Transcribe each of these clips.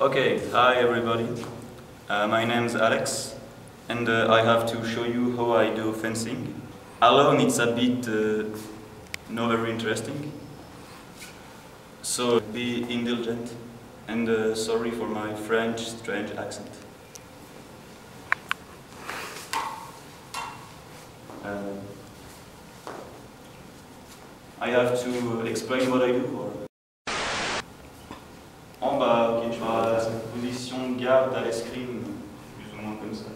Okay, hi everybody. Uh, my name is Alex, and uh, I have to show you how I do fencing. Alone, it's a bit uh, not very interesting. So be indulgent, and uh, sorry for my French strange accent. Uh, I have to explain what I do. En bas, ok, position de garde à l'escrime, plus ou moins comme ça.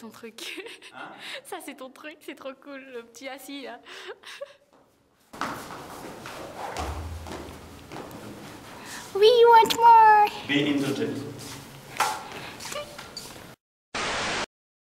Son truc. Hein Ça, c'est ton truc, c'est trop cool, le petit assis là. We want more. Be indulgent.